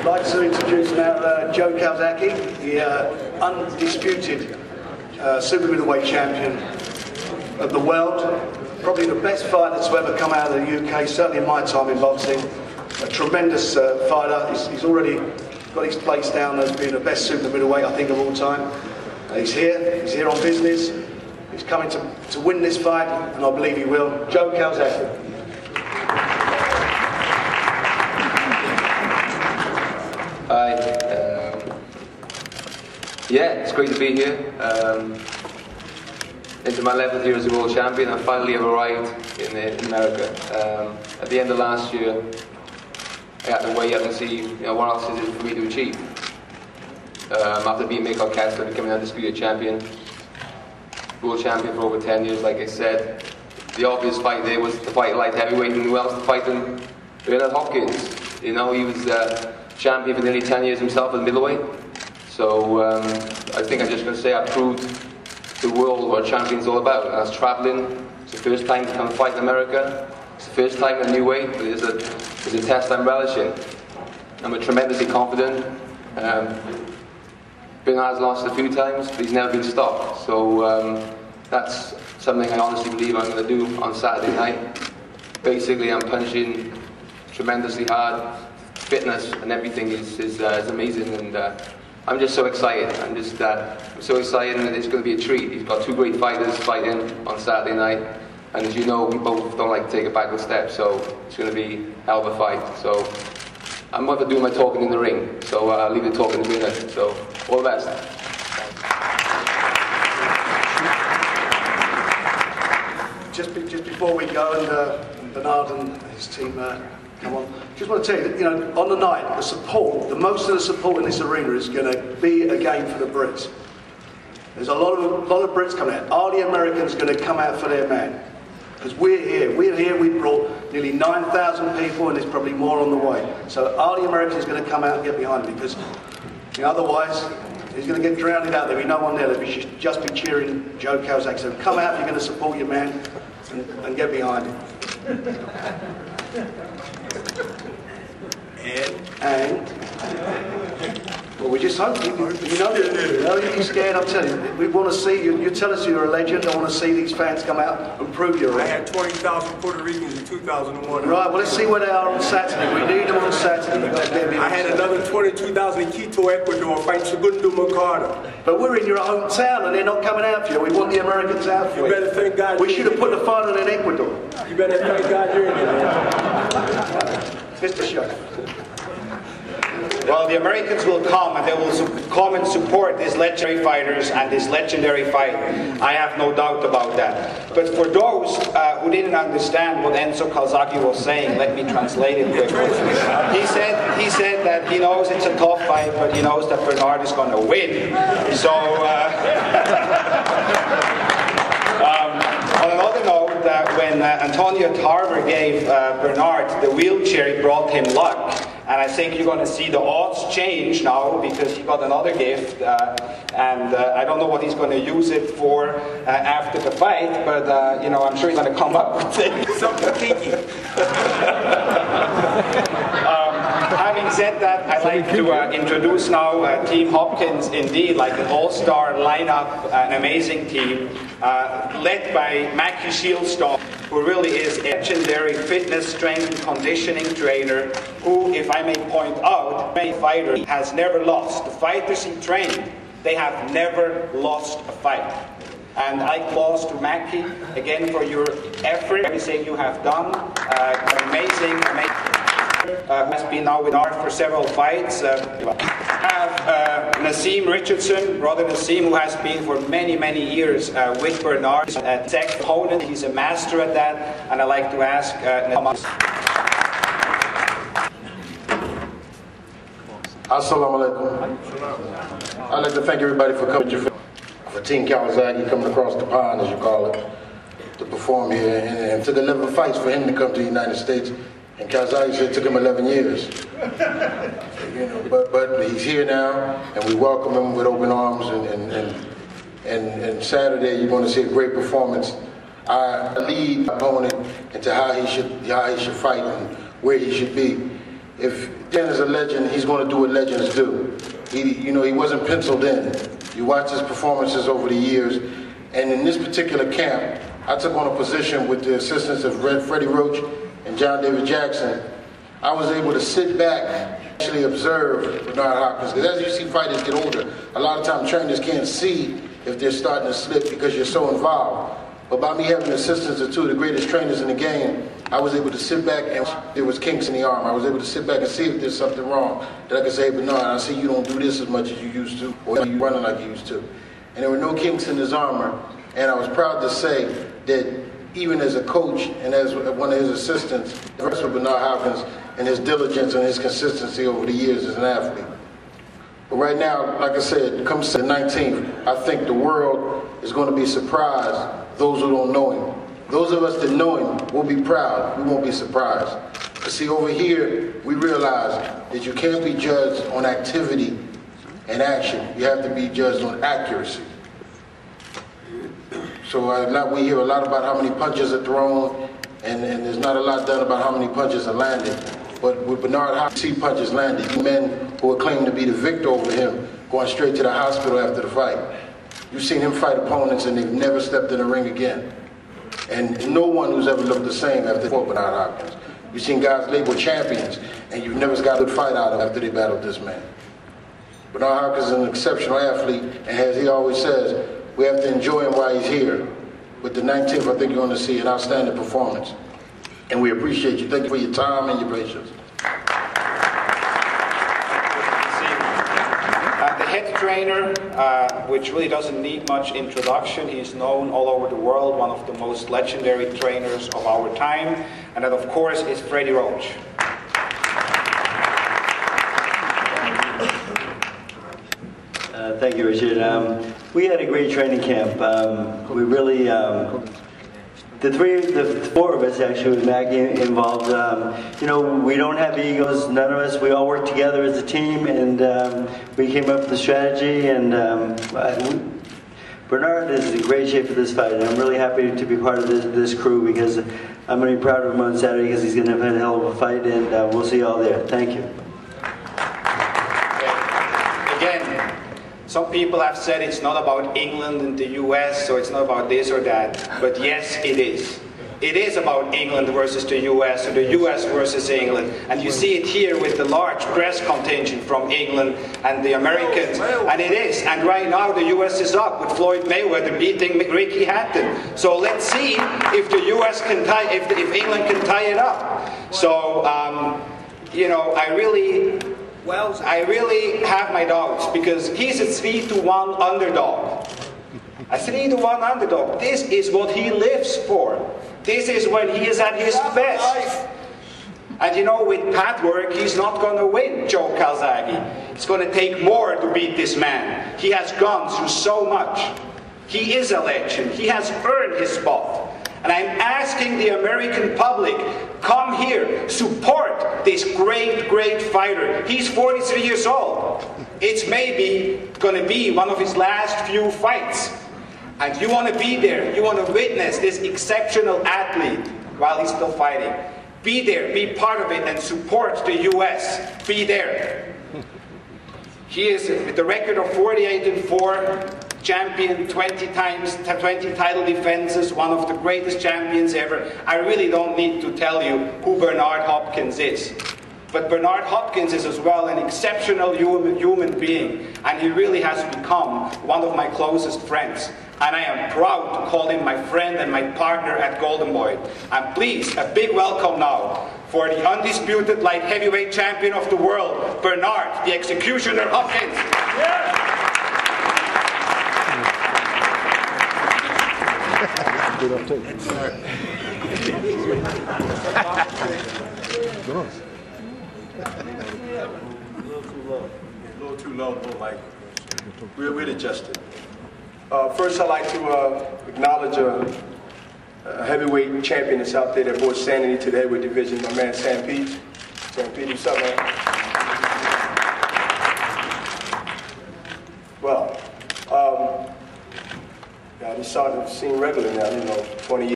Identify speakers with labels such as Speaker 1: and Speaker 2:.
Speaker 1: I'd like to introduce now uh, Joe Calzaghe, the uh, undisputed uh, super middleweight champion of the world. Probably the best fighter to ever come out of the UK, certainly in my time in boxing. A tremendous uh, fighter. He's, he's already got his place down as being the best super middleweight, I think, of all time. He's here. He's here on business. He's coming to, to win this fight, and I believe he will. Joe Calzaghe.
Speaker 2: Yeah, it's great to be here. Um, into my 11th year as a world champion, I finally have arrived in, in America. Um, at the end of last year, I had to weigh up and see you know, what else is it for me to achieve. Um, after being Mikkel Kessler, becoming undisputed champion, world champion for over 10 years, like I said, the obvious fight there was to fight light heavyweight, and who else to fight than Bernard Hopkins. You know, he was uh, champion for nearly 10 years himself at middleweight. So um, I think I'm just going to say I proved the world what a champion's all about. And that's traveling. It's the first time to come fight in America. It's the first time in a new weight, but it's a, it's a test I'm relishing. I'm tremendously confident. Um, Bernard's lost a few times, but he's never been stopped. So um, that's something I honestly believe I'm going to do on Saturday night. Basically, I'm punching tremendously hard. Fitness and everything is, is, uh, is amazing, and uh, I'm just so excited. I'm just uh, I'm so excited, and it's going to be a treat. He's got two great fighters fighting on Saturday night, and as you know, we both don't like to take a backward step, so it's going to be hell of a fight. So I'm going to do my talking in the ring, so uh, I'll leave the talking to Bernard. So all the best.
Speaker 1: Just, be, just before we go, and uh, Bernard and his team uh, come on, just want to tell you that, you know, on the night, the support, the most of the support in this arena is going to be a game for the Brits. There's a lot of, lot of Brits coming out. Are the Americans going to come out for their man? Because we're here. We're here. We brought nearly 9,000 people, and there's probably more on the way. So are the Americans going to come out and get behind him? Because you know, otherwise, he's going to get drowned out there. There'll be no one there. They'll be just be cheering Joe Calzaghe. So come out you're going to support your man and, and get behind him. And, well, we just hope you, you know, you know you'd be scared. I'm telling you, we want to see you. You tell us you're a legend. I want to see these fans come out and prove you're a
Speaker 3: I had 20,000 Puerto Ricans in 2001.
Speaker 1: Right. Well, let's see where they are on Saturday. We need them on Saturday. You better get me
Speaker 3: I had another 22,000 in Quito, Ecuador, fighting Segundo Mercado.
Speaker 1: But we're in your hometown, and they're not coming out for you. We want the Americans out for
Speaker 3: You
Speaker 1: you.
Speaker 3: better thank God.
Speaker 1: We should have put the final in Ecuador.
Speaker 3: You better thank God you're in here.
Speaker 1: Mr. Show.
Speaker 4: Well, the Americans will come and they will come and support these legendary fighters and this legendary fight. I have no doubt about that. But for those uh, who didn't understand what Enzo Calzaghe was saying, let me translate it quickly. He said, he said that he knows it's a tough fight, but he knows that Bernard is going to win. So, uh, um, on another note, uh, when uh, Antonio Tarver gave uh, Bernard the wheelchair, it brought him luck. And I think you're going to see the odds change now because he got another gift. Uh, and uh, I don't know what he's going to use it for uh, after the fight, but uh, you know, I'm sure he's going to come up with it.
Speaker 3: Something kinky.
Speaker 4: Having said that, I'd like to uh, introduce now uh, Team Hopkins, indeed, like an all-star lineup, an amazing team, uh, led by Mackie Shilstone, who really is a legendary fitness, strength, and conditioning trainer, who, if I may point out, many fighter has never lost. The fighters he trained, they have never lost a fight. And I applause to Mackie again for your effort, everything you have done. Uh, amazing, amazing uh, has been now with Art for several fights. Uh, have uh, Naazim Richardson, brother Naazim, who has been for many, many years uh, with Bernard at Tech opponent. He's a master at that, and I'd like to ask uh, Naazim.
Speaker 5: Assalamu alaikum. I'd like to thank everybody for coming for Team Calzaghe coming across the pond, as you call it, to perform here. And, and took 11 fights for him to come to the United States. And Calzaghe said it took him 11 years. But, but he's here now, and we welcome him with open arms. And, and, and, and, and Saturday, you're going to see a great performance. I lead opponent into how he should how he should fight and where he should be. if Dan is a legend, he's going to do what legends do. He, you know, he wasn't penciled in. You watch his performances over the years, and in this particular camp, I took on a position with the assistance of Red Freddie Roach and John David Jackson. I was able to sit back, actually observe Bernard Hopkins, because as you see fighters get older, a lot of times trainers can't see if they're starting to slip because you're so involved. But by me having assistance of two of the greatest trainers in the game, I was able to sit back and there was kinks in the arm. I was able to sit back and see if there's something wrong that I could say, but no, I see you don't do this as much as you used to, or you running like you used to. And there were no kinks in his armor. And I was proud to say that even as a coach and as one of his assistants, the rest of Bernard Hopkins and his diligence and his consistency over the years as an athlete. But right now, like I said, comes the 19th, I think the world is going to be surprised, those who don't know him. Those of us that know him will be proud. We won't be surprised. See, over here, we realize that you can't be judged on activity and action. You have to be judged on accuracy. So uh, now we hear a lot about how many punches are thrown, and, and there's not a lot done about how many punches are landed. But with Bernard Hopkins, see punches landed. Men who are claimed to be the victor over him going straight to the hospital after the fight. You've seen him fight opponents and they've never stepped in the ring again. And no one who's ever looked the same after fought Bernard Hopkins. You've seen guys labeled champions and you've never got a good fight out of after they battled this man. Bernard Hopkins is an exceptional athlete and as he always says, we have to enjoy him while he's here. With the 19th, I think you're going to see an outstanding performance. And we appreciate you. Thank you for your time and your patience.
Speaker 4: Uh, the head trainer, uh, which really doesn't need much introduction, he's known all over the world, one of the most legendary trainers of our time, and that of course is Freddie Roach.
Speaker 6: Uh, thank you, Richard. Um, we had a great training camp. Um, we really, um, the three, the four of us actually, with Mackie involved. Um, you know, we don't have egos. None of us. We all work together as a team, and um, we came up with the strategy. And um, we, Bernard is in great shape for this fight, and I'm really happy to be part of this, this crew because I'm going to be proud of him on Saturday because he's going to have a hell of a fight, and uh, we'll see you all there. Thank you.
Speaker 4: Some people have said it's not about England and the US, so it's not about this or that. But yes, it is. It is about England versus the US, or the US versus England. And you see it here with the large press contingent from England and the Americans. And it is. And right now the US is up with Floyd Mayweather beating Ricky Hatton. So let's see if the US can tie, if, if England can tie it up. So, um, you know, I really well, I really have my doubts because he's a 3 to 1 underdog. A 3 to 1 underdog. This is what he lives for. This is when he is at his best. And you know, with pad work, he's not going to win Joe Calzaghe. It's going to take more to beat this man. He has gone through so much. He is a legend. He has earned his spot. And I'm asking the American public, come here, support this great, great fighter. He's 43 years old. It's maybe going to be one of his last few fights. And you want to be there. You want to witness this exceptional athlete while he's still fighting. Be there, be part of it, and support the US. Be there. He is with the record of 48 and 4, champion 20 times, 20 title defenses, one of the greatest champions ever. I really don't need to tell you who Bernard Hopkins is. But Bernard Hopkins is as well an exceptional human, human being, and he really has become one of my closest friends. And I am proud to call him my friend and my partner at Golden Boy. And please, a big welcome now for the undisputed light heavyweight champion of the world, Bernard, the executioner Hopkins. Yeah.
Speaker 3: A little too low, but like, we're, we're adjusted. Uh, first, I'd like to uh, acknowledge a, a, heavyweight champion that's out there that brought sanity to the heavyweight division, my man Sam Pete. Sam Pete, what's up, man? Well, um, yeah, I just started seeing regular now, you know, 20 years.